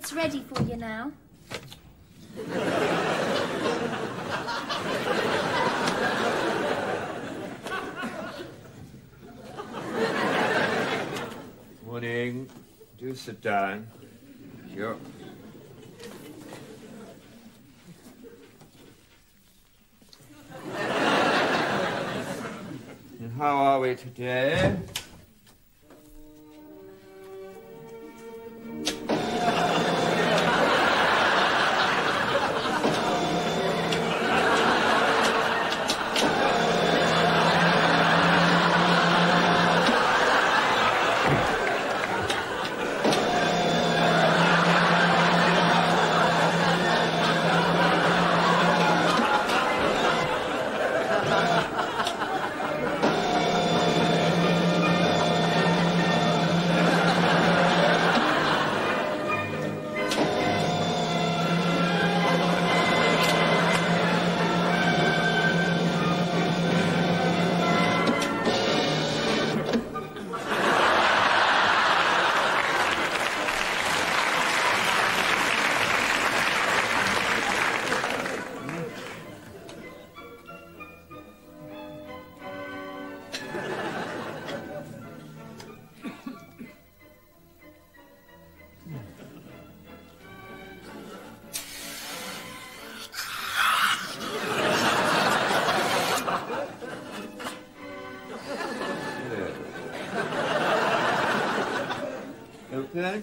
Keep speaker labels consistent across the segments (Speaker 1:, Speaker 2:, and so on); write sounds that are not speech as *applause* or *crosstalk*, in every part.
Speaker 1: Peggott's ready for you now.
Speaker 2: Morning. Do sit down.
Speaker 3: lên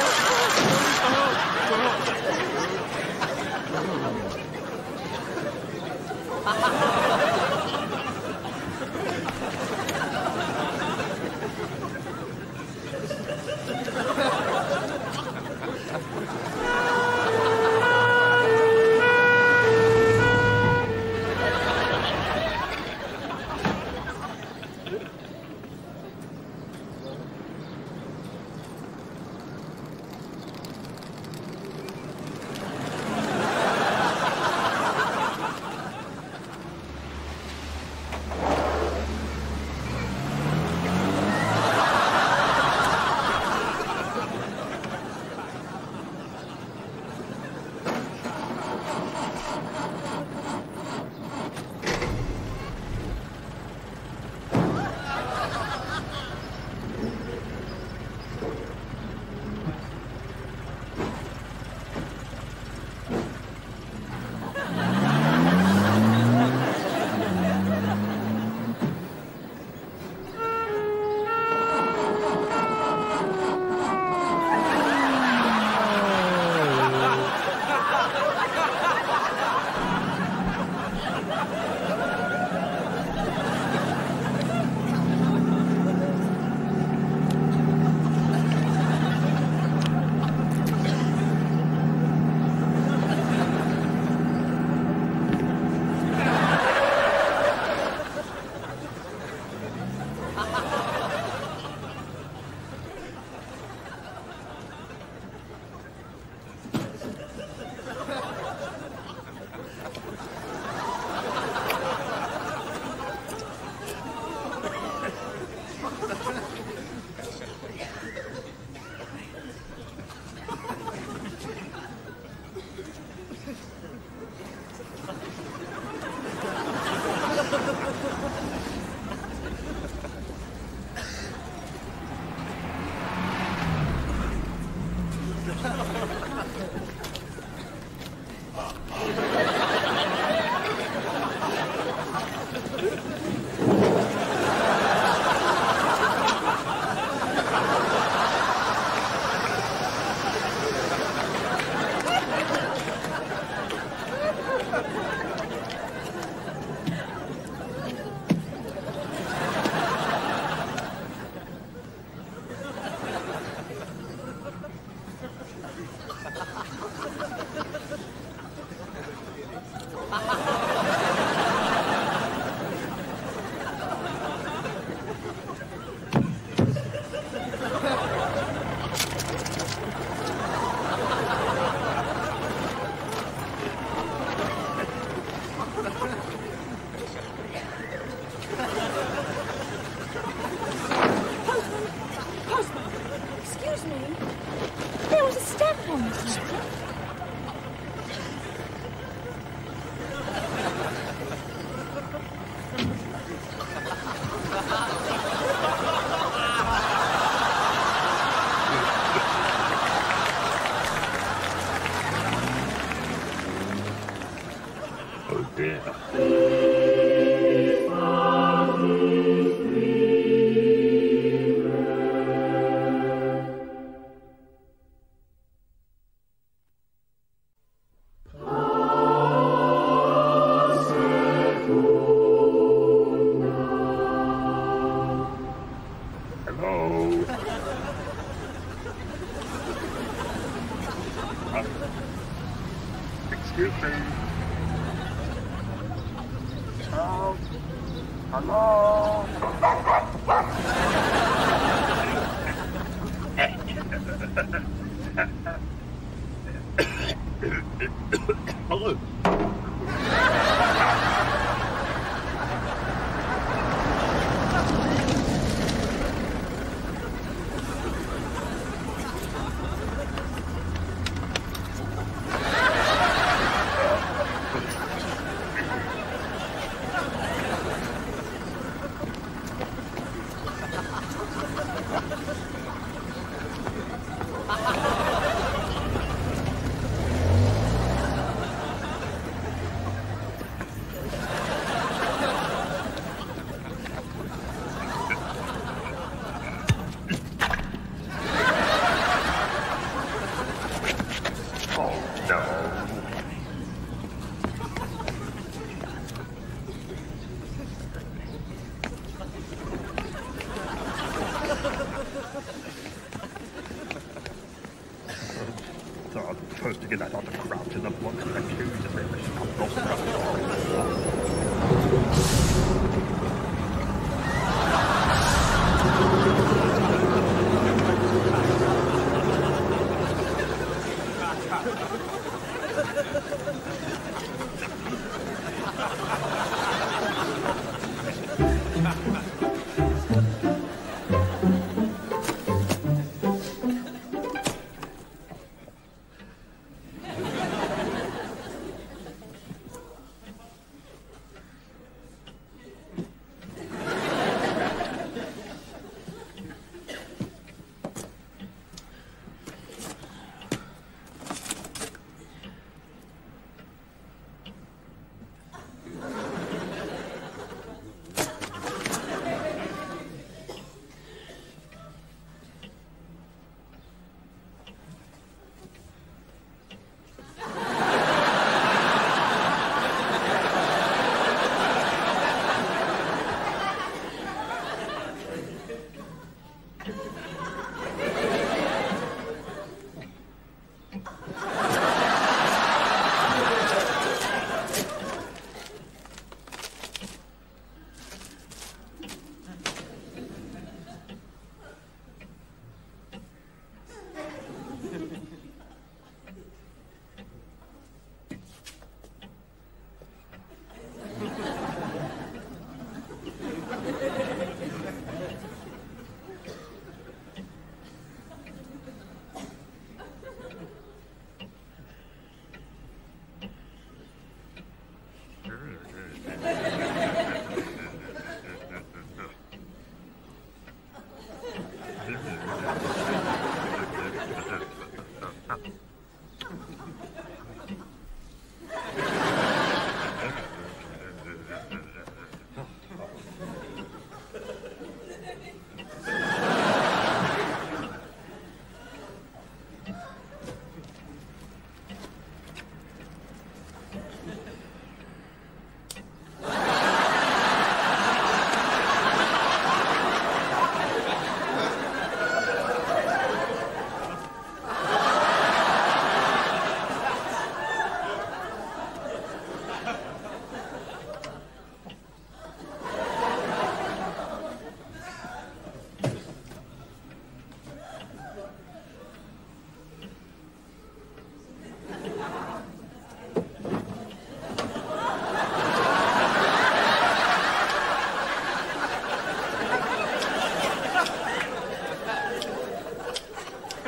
Speaker 3: Um, hello? Hello.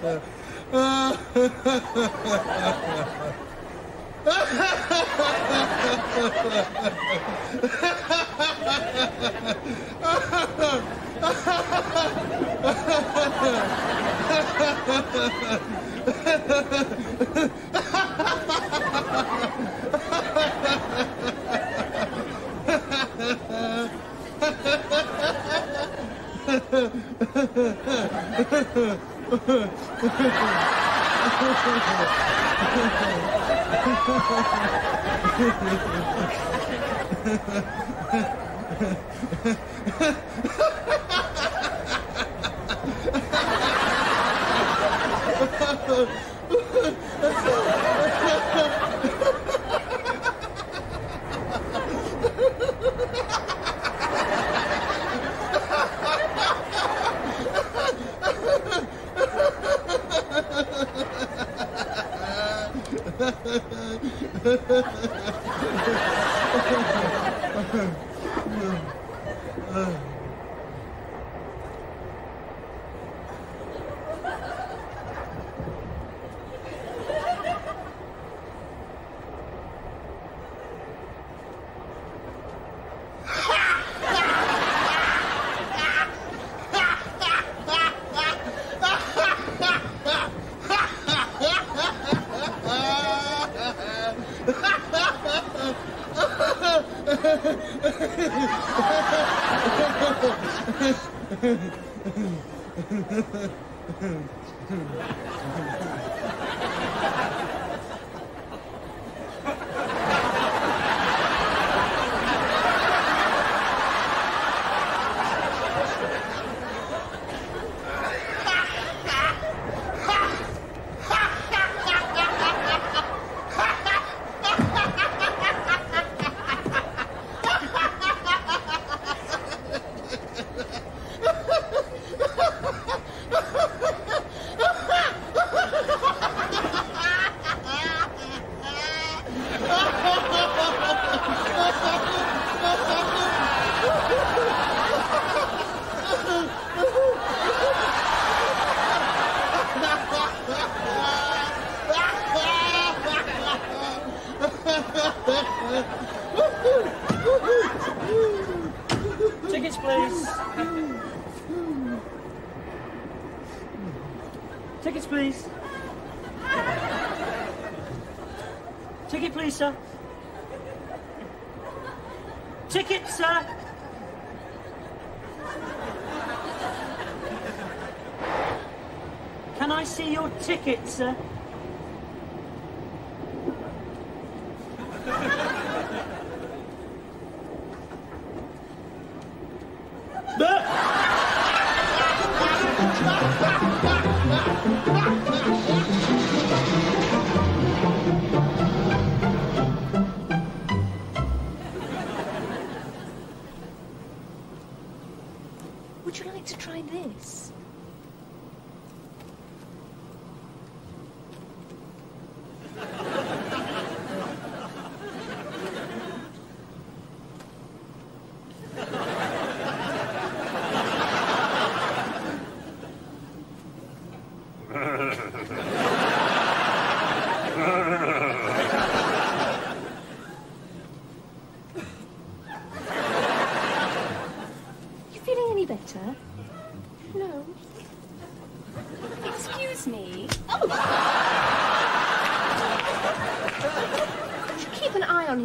Speaker 1: You *laughs* *laughs*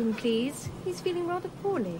Speaker 1: him, please? He's feeling rather poorly.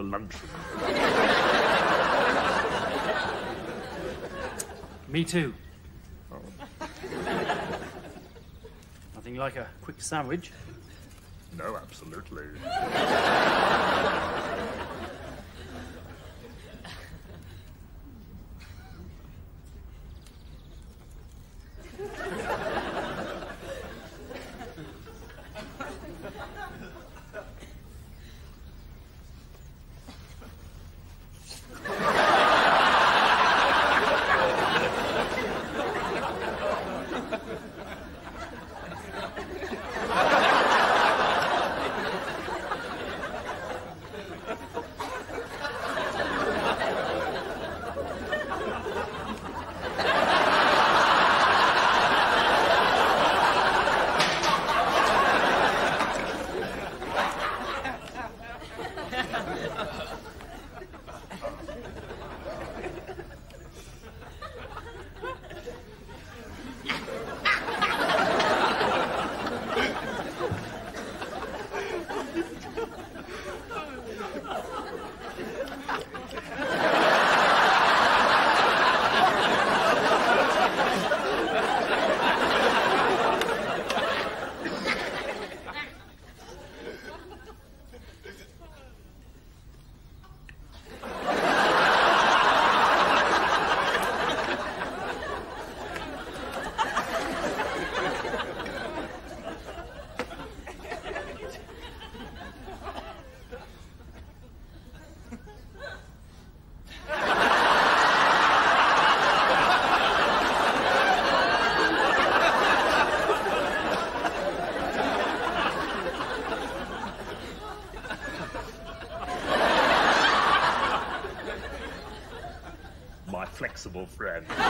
Speaker 3: for luncheon. *laughs*
Speaker 4: Me too. *laughs* Nothing like a quick sandwich.
Speaker 3: No, absolutely. Flexible